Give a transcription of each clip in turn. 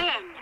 win.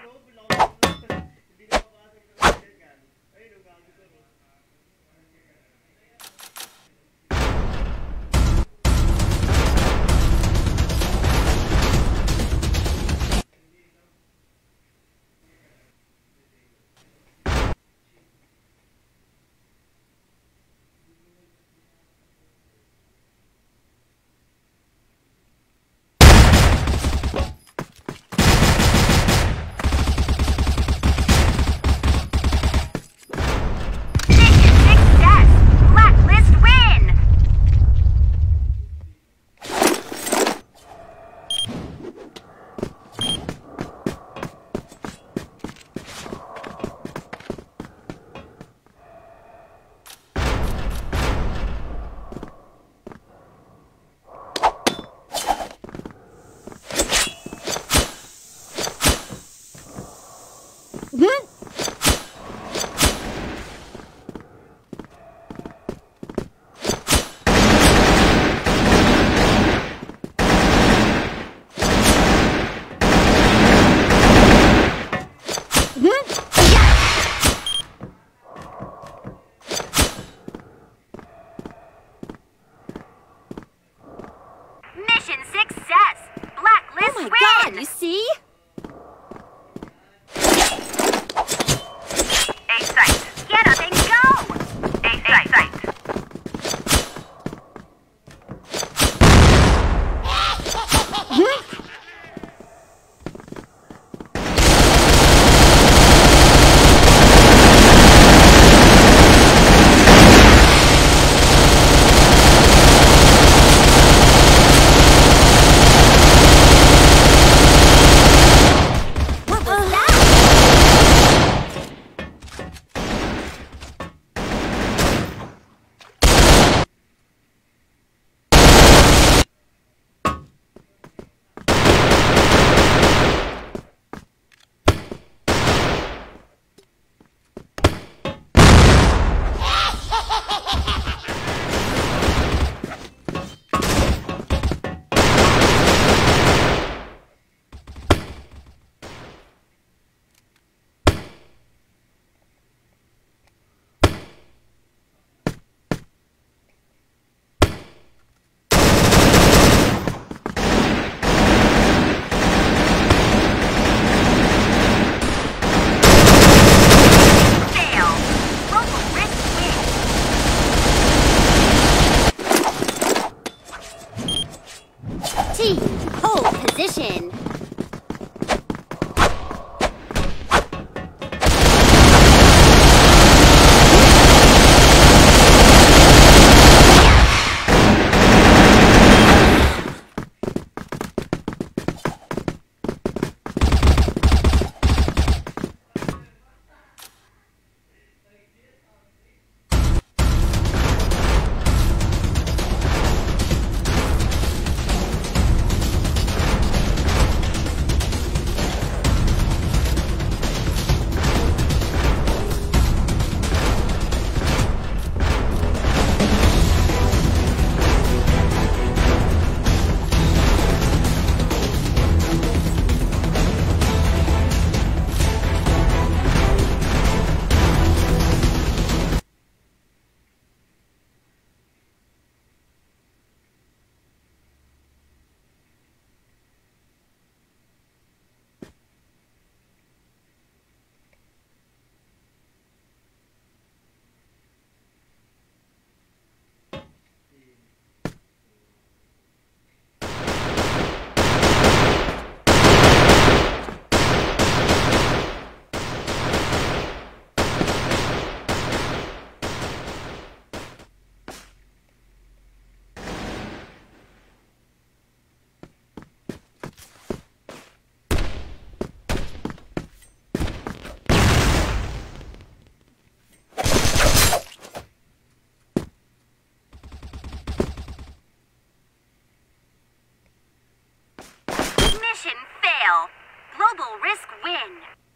Mission fail. Global risk win.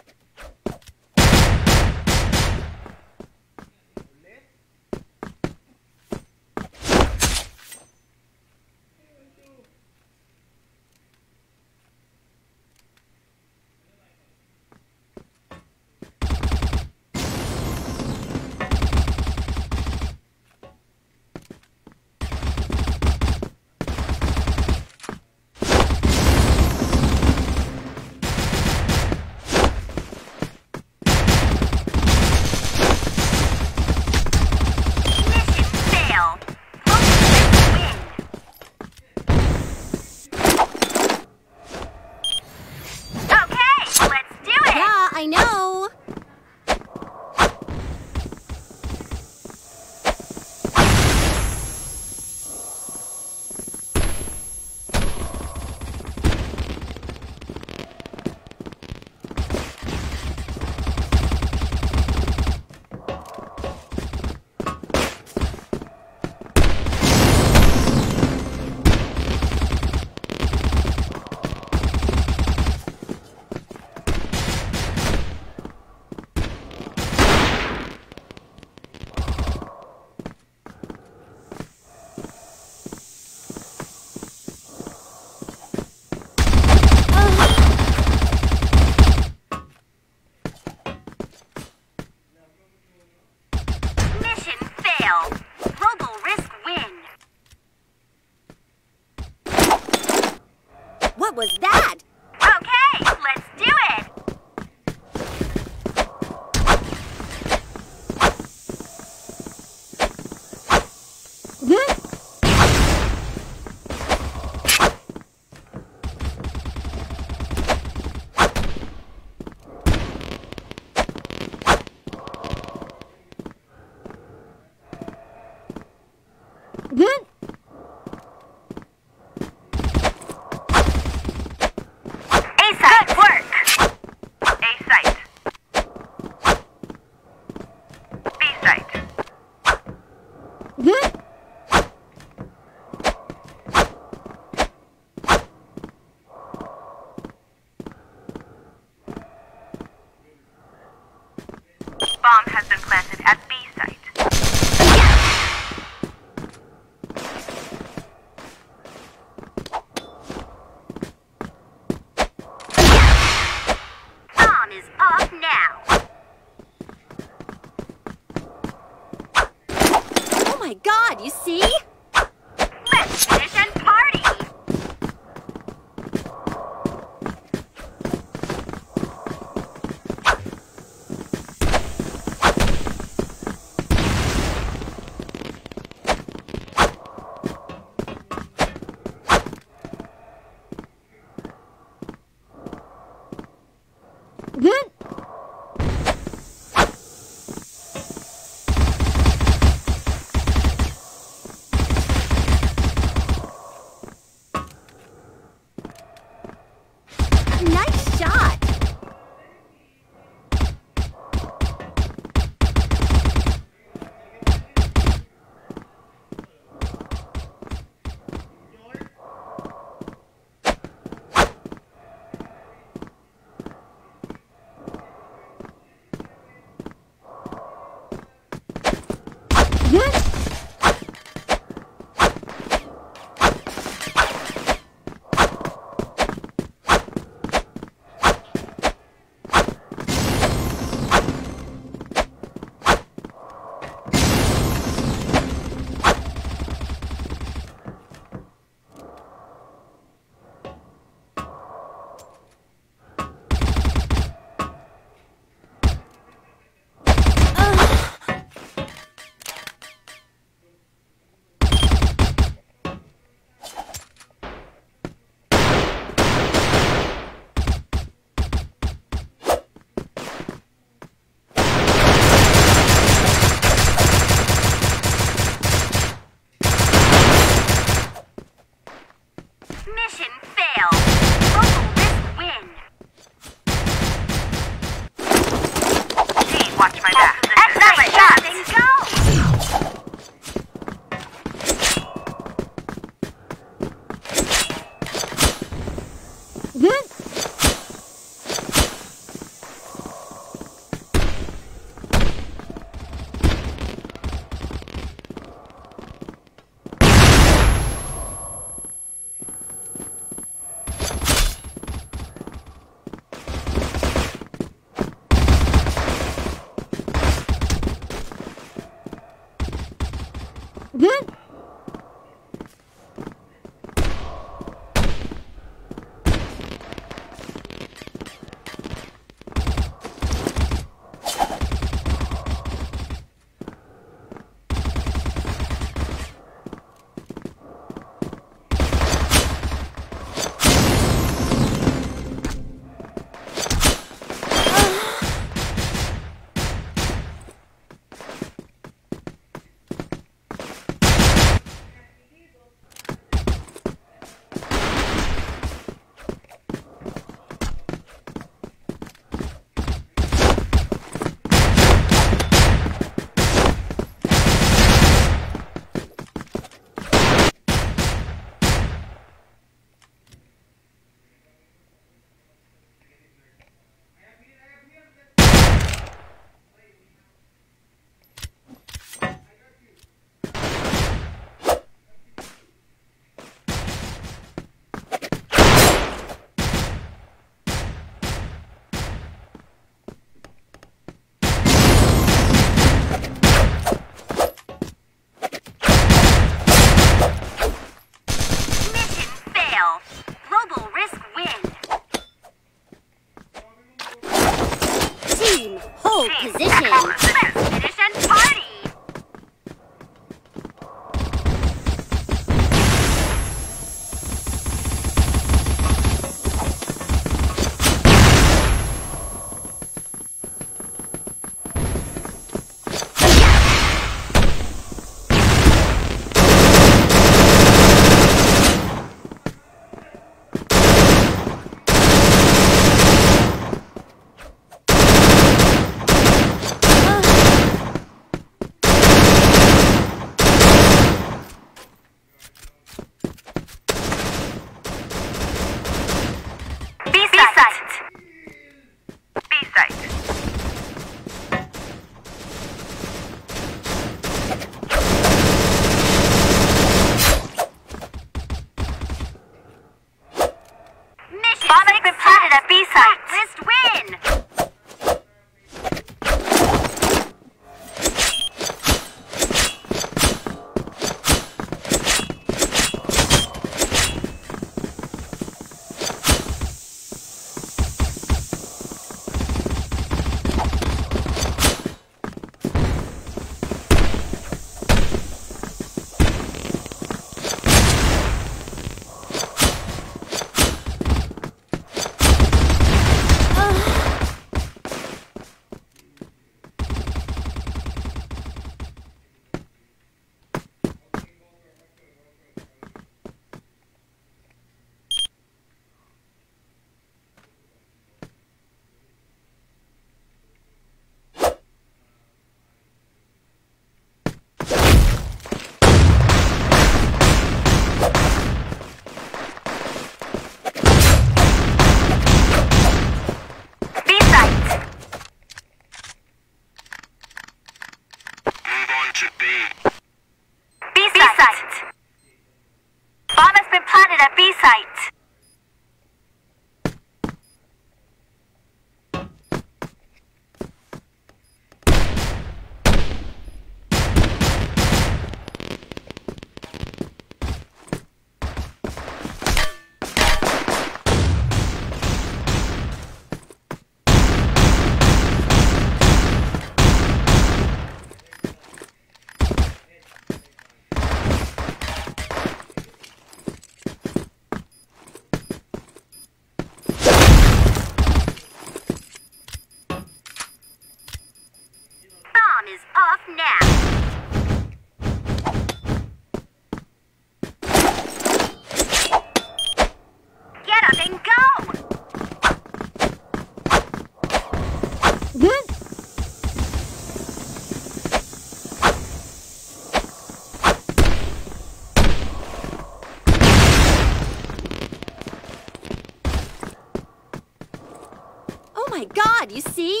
My god, you see?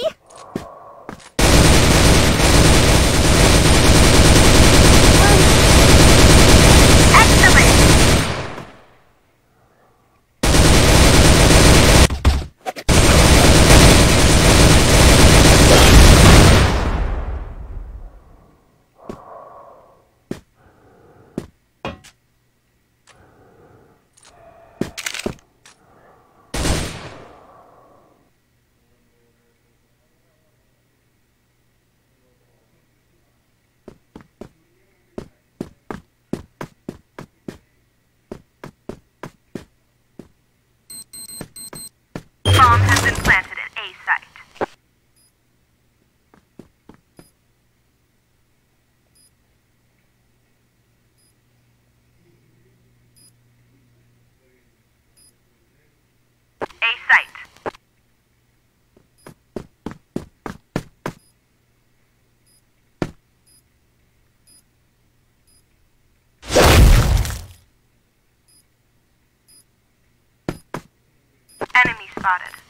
A site. Enemy spotted.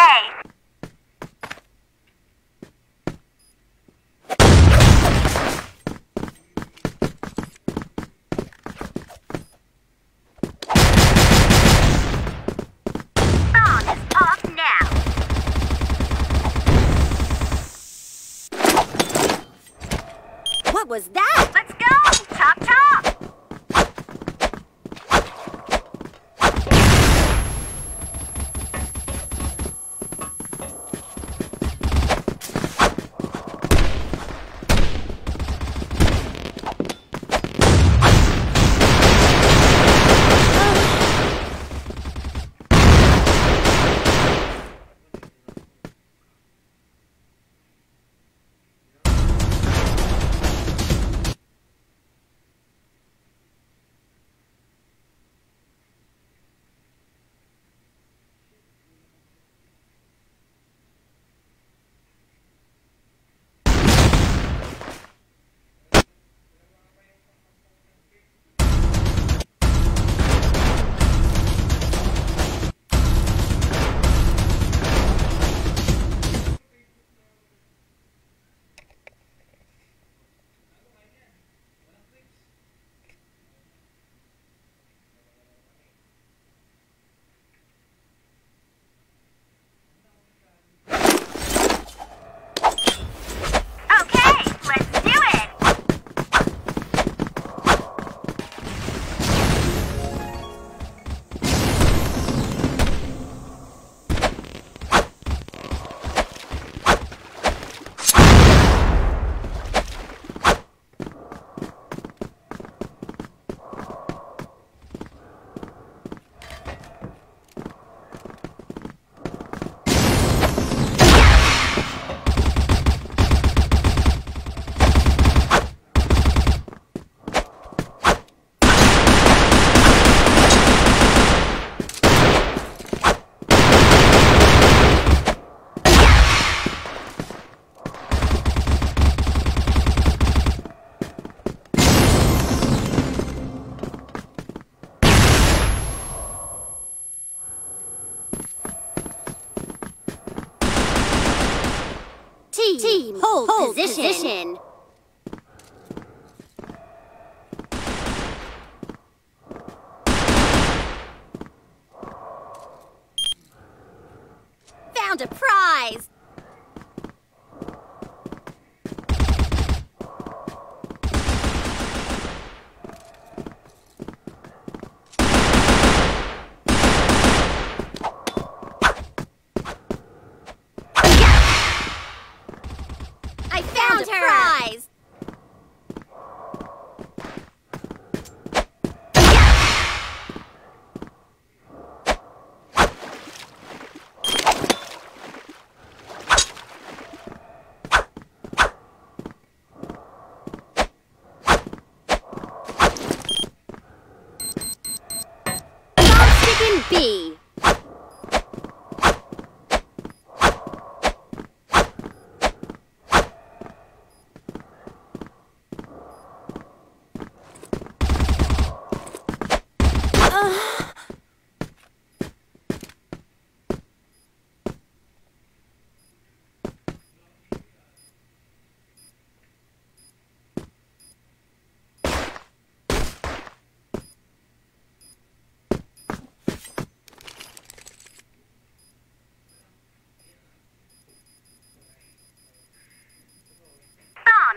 Today.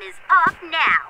Is off now.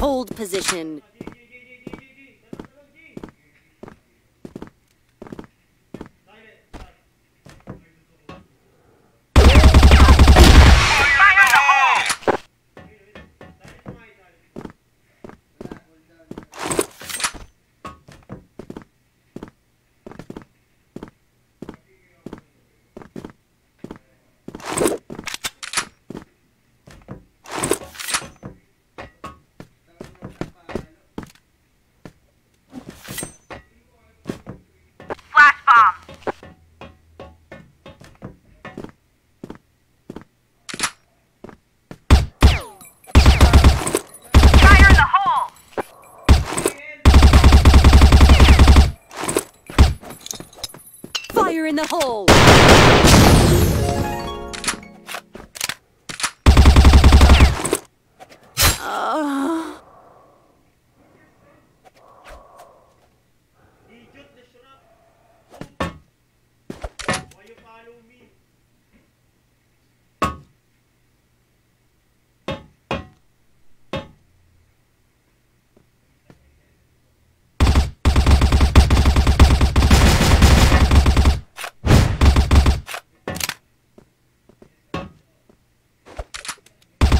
Hold position. The hole! Ah.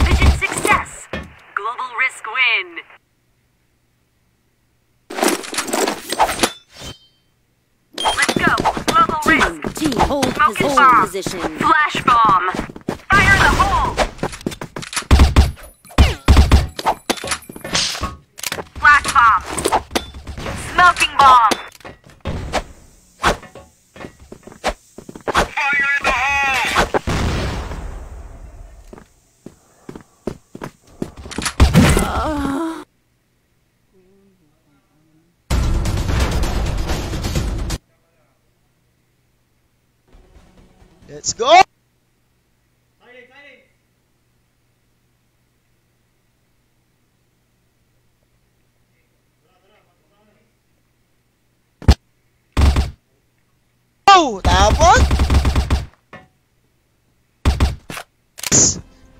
Mission success! Global risk win! Let's go! Global Team, hold, Smoke hold bomb. position. Flash bomb! Fire in the hole! Flash bomb! Smoking bomb! Let's go! Oh! Tapos?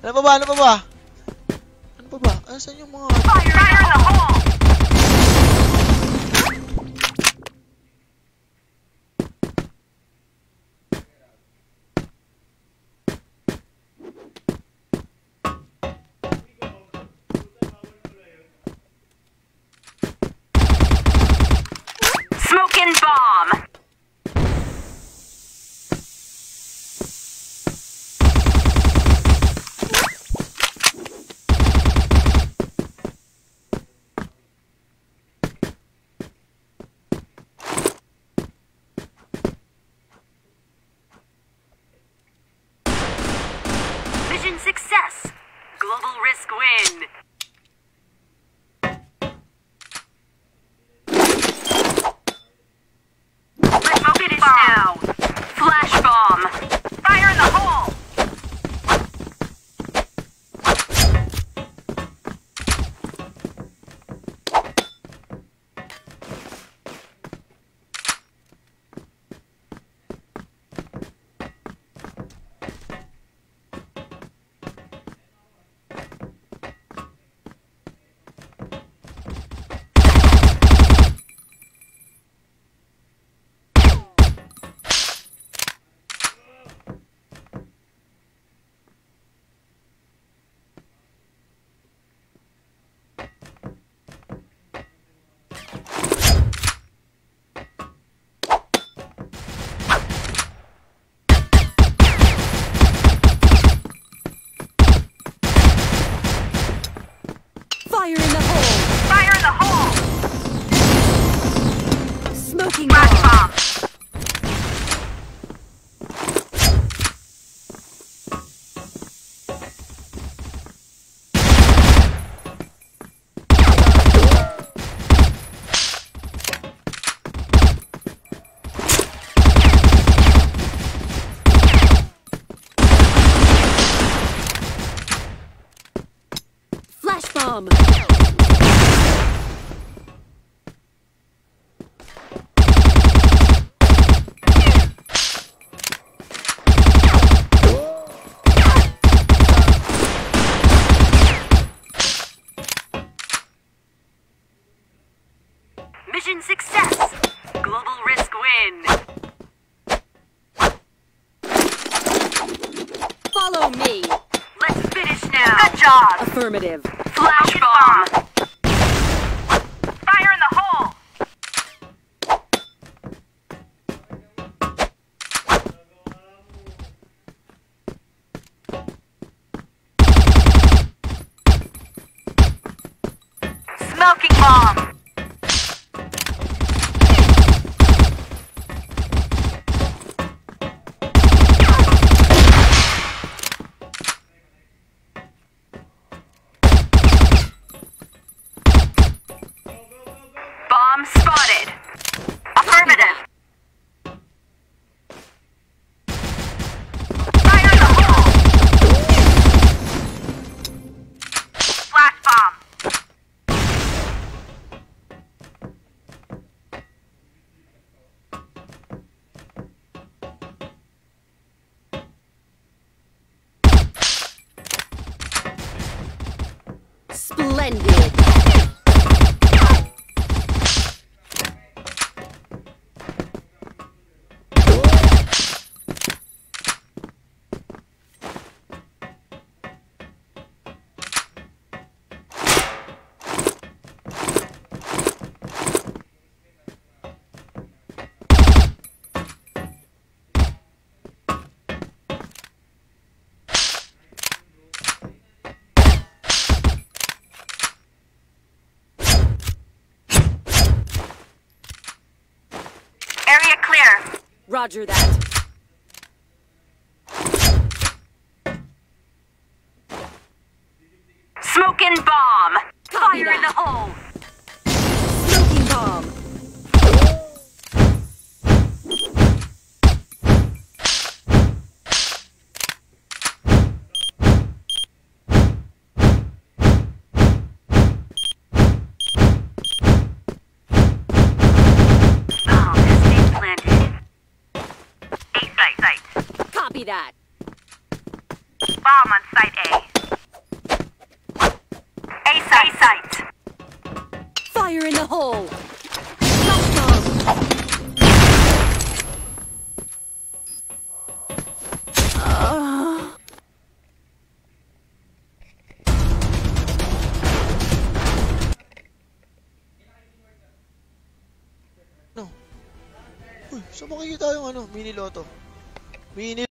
Ano pa ba? Ano pa ba? Ano pa ba? Ano saan yung mga... Fire, in the hole! Success! Global risk win! Let's finish now! bomb. Mission success! Global risk win! Affirmative. Roger that. Smoking bomb! Fire in the hole! to. We need